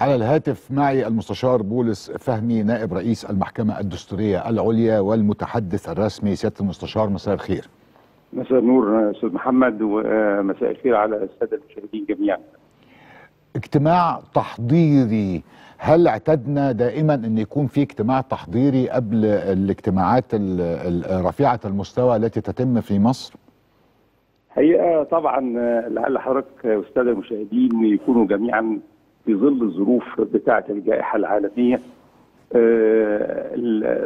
على الهاتف معي المستشار بولس فهمي نائب رئيس المحكمة الدستورية العليا والمتحدث الرسمي سيادة المستشار مساء الخير مساء النور أستاذ محمد ومساء الخير على السادة المشاهدين جميعا. اجتماع تحضيري هل اعتدنا دائما أن يكون في اجتماع تحضيري قبل الاجتماعات رفيعة المستوى التي تتم في مصر؟ حقيقه طبعا لعل حضرتك والساده المشاهدين يكونوا جميعا في ظل الظروف بتاعة الجائحة العالمية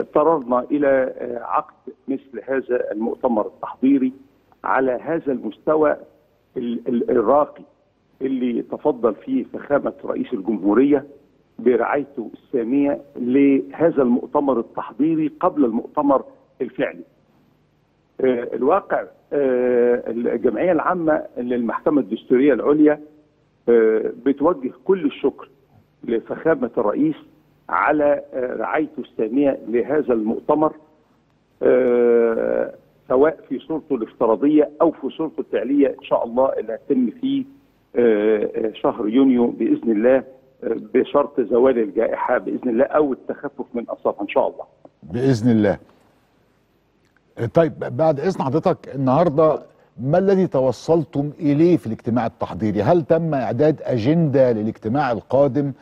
اضطررنا إلى عقد مثل هذا المؤتمر التحضيري على هذا المستوى الراقي اللي تفضل فيه فخامة رئيس الجمهورية برعايته السامية لهذا المؤتمر التحضيري قبل المؤتمر الفعلي. الواقع الجمعية العامة للمحكمة الدستورية العليا بتوجه كل الشكر لفخامة الرئيس على رعايته السامية لهذا المؤتمر سواء في صورته الافتراضية أو في صورته الفعليه إن شاء الله اللي هتتم في شهر يونيو بإذن الله بشرط زوال الجائحة بإذن الله أو التخفف من اثرها إن شاء الله. بإذن الله. طيب بعد إذن حضرتك النهارده ما الذي توصلتم إليه في الاجتماع التحضيري؟ هل تم إعداد أجندة للاجتماع القادم؟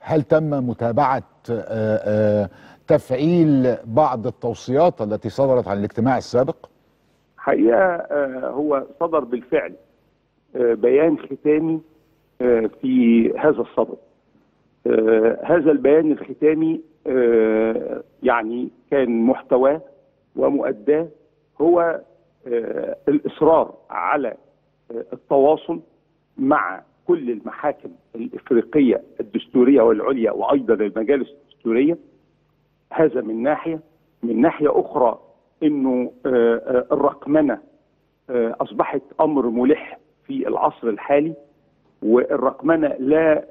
هل تم متابعة آآ آآ تفعيل بعض التوصيات التي صدرت عن الاجتماع السابق؟ حقيقة هو صدر بالفعل بيان ختامي في هذا الصدد. هذا البيان الختامي يعني كان محتواه ومؤداه هو الإصرار على التواصل مع كل المحاكم الإفريقية الدستورية والعليا وأيضا المجالس الدستورية هذا من ناحية. من ناحية أخرى إنه الرقمنة أصبحت أمر ملح في العصر الحالي والرقمنة لا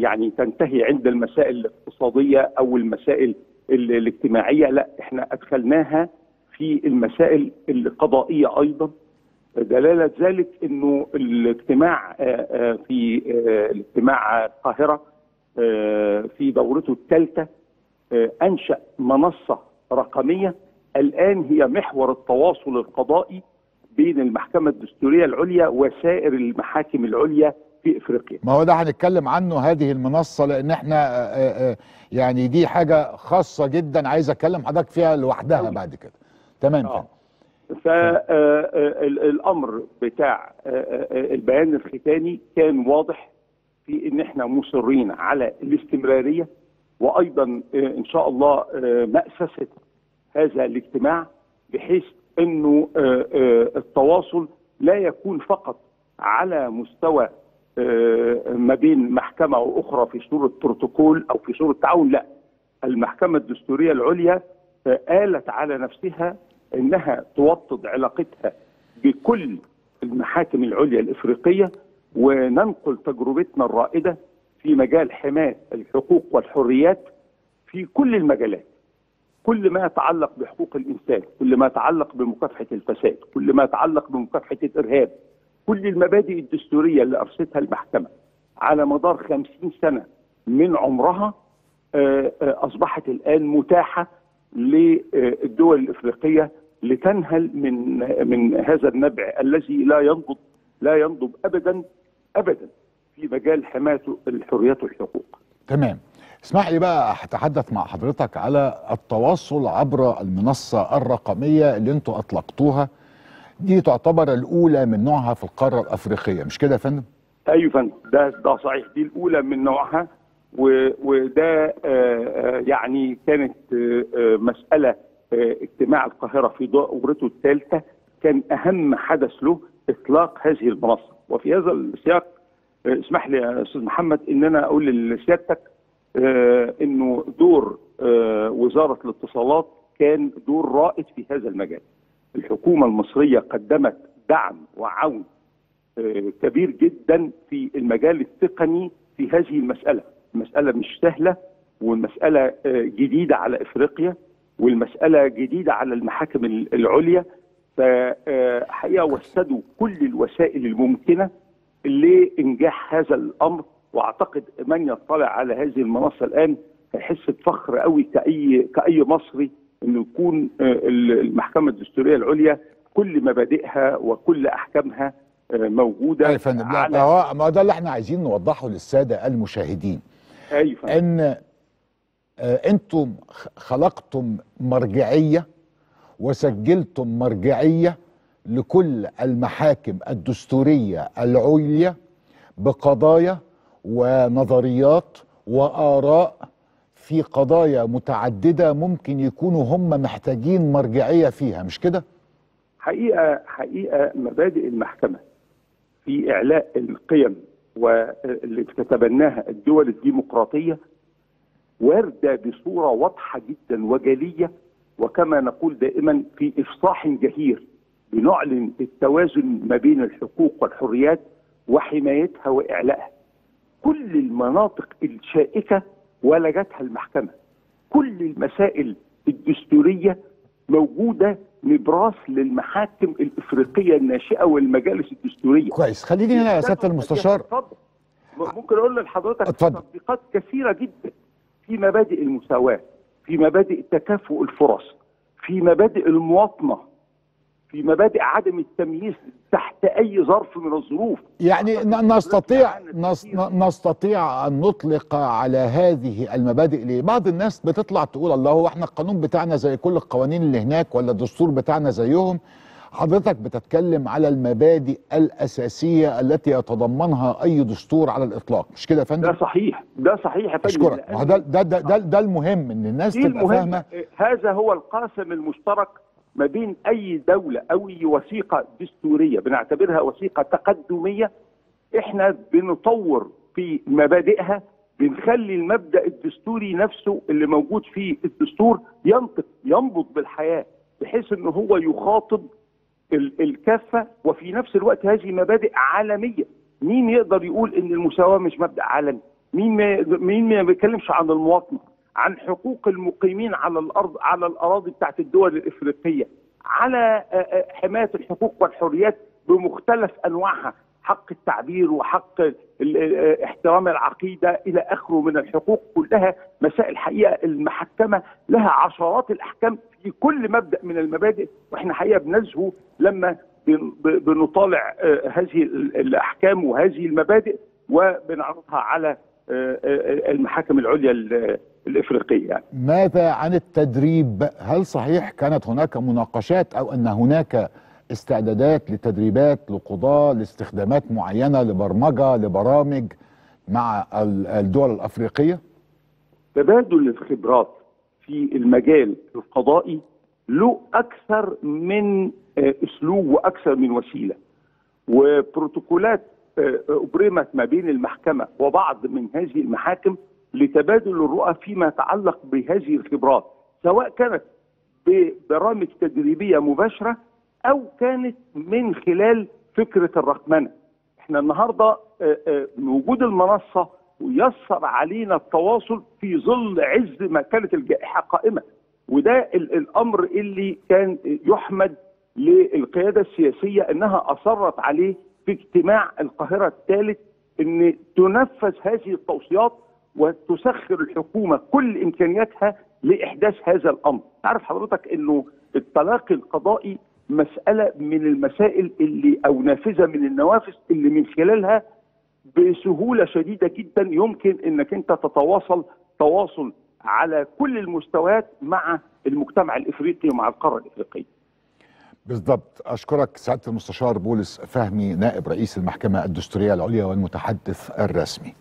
يعني تنتهي عند المسائل الاقتصادية أو المسائل الاجتماعية لا إحنا أدخلناها في المسائل القضائية أيضا دلالة ذلك إنه الاجتماع في الاجتماع القاهرة في دورته الثالثة أنشأ منصة رقمية الآن هي محور التواصل القضائي بين المحكمة الدستورية العليا وسائر المحاكم العليا في إفريقيا. ما هو ده هنتكلم عنه هذه المنصة لأن إحنا يعني دي حاجة خاصة جدا عايز اتكلم حضرتك فيها لوحدها بعد كده. تمام آه. فالامر بتاع البيان الختامي كان واضح في إن إحنا مصرين على الاستمرارية وأيضا إن شاء الله مأسسة هذا الاجتماع بحيث إنه التواصل لا يكون فقط على مستوى ما بين محكمة وأخرى في صورة بروتوكول أو في صورة تعاون لا المحكمة الدستورية العليا آلت على نفسها إنها توطد علاقتها بكل المحاكم العليا الإفريقية وننقل تجربتنا الرائدة في مجال حماية الحقوق والحريات في كل المجالات. كل ما يتعلق بحقوق الإنسان، كل ما يتعلق بمكافحة الفساد، كل ما يتعلق بمكافحة الإرهاب، كل المبادئ الدستورية اللي ارستها المحكمة على مدار خمسين سنة من عمرها أصبحت الآن متاحة للدول الإفريقية لتنهل من من هذا النبع الذي لا ينضب لا ينضب ابدا ابدا في مجال حماية الحريات والحقوق. تمام. اسمح لي بقى أتحدث مع حضرتك على التواصل عبر المنصة الرقمية اللي أنتوا أطلقتوها دي تعتبر الأولى من نوعها في القارة الأفريقية مش كده يا فندم؟ أيوه فندم ده ده صحيح دي الأولى من نوعها وده يعني كانت مسألة اجتماع القاهرة في دورته الثالثة كان أهم حدث له إطلاق هذه المنصة. وفي هذا السياق اسمح لي يا أستاذ محمد ان أنا أقول لسيادتك إنه دور وزارة الاتصالات كان دور رائد في هذا المجال. الحكومة المصرية قدمت دعم وعون كبير جدا في المجال التقني في هذه المسألة، المساله مش سهلة والمساله جديدة على إفريقيا. والمسألة جديدة على المحاكم العليا فحقيقة وسدوا كل الوسائل الممكنة لإنجاح هذا الأمر وأعتقد من يطلع على هذه المنصة الآن هيحس بفخر قوي كاي كأي مصري إنه يكون آه، المحكمة الدستورية العليا كل مبادئها وكل أحكامها آه، موجودة أيوه يا فندم ما هو ده اللي إحنا عايزين نوضحه للسادة المشاهدين أيوه. إن أنتم خ- خلقتم مرجعية وسجلتم مرجعية لكل المحاكم الدستورية العليا بقضايا ونظريات وآراء في قضايا متعددة ممكن يكونوا هم محتاجين مرجعية فيها مش كده؟ حقيقة حقيقة مبادئ المحكمة في إعلاء القيم واللي بتتبناها الدول الديمقراطية وارده بصورة واضحة جدا وجلية وكما نقول دائما في إفصاح جهير بنعلن التوازن ما بين الحقوق والحريات وحمايتها وإعلائها. كل المناطق الشائكة ولجتها المحكمة. كل المسائل الدستورية موجودة نبراس للمحاكم الإفريقية الناشئة والمجالس الدستورية. كويس خليني هنا يا سيادة المستشار. ممكن أقول لحضرتك. تطبيقات كثيرة جدا في مبادئ المساواة في مبادئ تكافؤ الفرص في مبادئ المواطنة في مبادئ عدم التمييز تحت أي ظرف من الظروف يعني نستطيع نستطيع أن نطلق على هذه المبادئ ليه؟ بعض الناس بتطلع تقول الله هو إحنا القانون بتاعنا زي كل القوانين اللي هناك ولا الدستور بتاعنا زيهم؟ حضرتك بتتكلم على المبادئ الأساسية التي يتضمنها أي دستور على الإطلاق مش كده يا فندم؟ ده صحيح ده صحيح يا فندم. أشكرك. ده ده ده, ده, ده المهم إن الناس تبقى فاهمة. هذا هو القاسم المشترك ما بين أي دولة أو أي وثيقة دستورية بنعتبرها وثيقة تقدمية. إحنا بنطور في مبادئها بنخلي المبدأ الدستوري نفسه اللي موجود في الدستور ينطق ينبض بالحياة بحيث ان هو يخاطب الكافه وفي نفس الوقت هذه مبادئ عالمية. مين يقدر يقول إن المساواة مش مبدأ عالمي؟ مين ما مين ما بيتكلمش عن المواطنة عن حقوق المقيمين على الأرض على الأراضي بتاعت الدول الإفريقية على حماية الحقوق والحريات بمختلف أنواعها. حق التعبير وحق احترام العقيدة إلى آخره من الحقوق كلها مسائل حقيقه المحكمة لها عشرات الأحكام في كل مبدأ من المبادئ وإحنا حقيقه بنزهو لما بنطالع آه، هذه ال- الأحكام وهذه المبادئ وبنعرضها على آه، آه، المحاكم العليا ال- الإفريقية يعني. ماذا عن التدريب هل صحيح كانت هناك مناقشات أو أن هناك استعدادات لتدريبات لقضاة لاستخدامات معينة لبرمجة لبرامج مع ال- الدول الأفريقية؟ تبادل الخبرات في المجال القضائي له أكثر من آه، أسلوب وأكثر من وسيلة. وبروتوكولات آه، أبرمت ما بين المحكمة وبعض من هذه المحاكم لتبادل الرؤى فيما يتعلق بهذه الخبرات سواء كانت ببرامج تدريبية مباشرة أو كانت من خلال فكرة الرقمنه إحنا النهارده آه، آه، وجود المنصة يسر علينا التواصل في ظل عز ما كانت الجائحة قائمة وده ال- الأمر اللي كان يحمد للقيادة السياسية إنها أصرت عليه في اجتماع القاهرة الثالث إن تنفذ هذه التوصيات وتسخر الحكومة كل إمكانياتها لإحداث هذا الأمر. تعرف حضرتك إنه التلاقي القضائي مسألة من المسائل اللي أو نافذة من النوافذ اللي من خلالها بسهولة شديدة جدا يمكن إنك أنت تتواصل تواصل على كل المستويات مع المجتمع الإفريقي ومع القارة الإفريقية. بالضبط أشكرك سعادة المستشار بولس فهمي نائب رئيس المحكمة الدستورية العليا والمتحدث الرسمي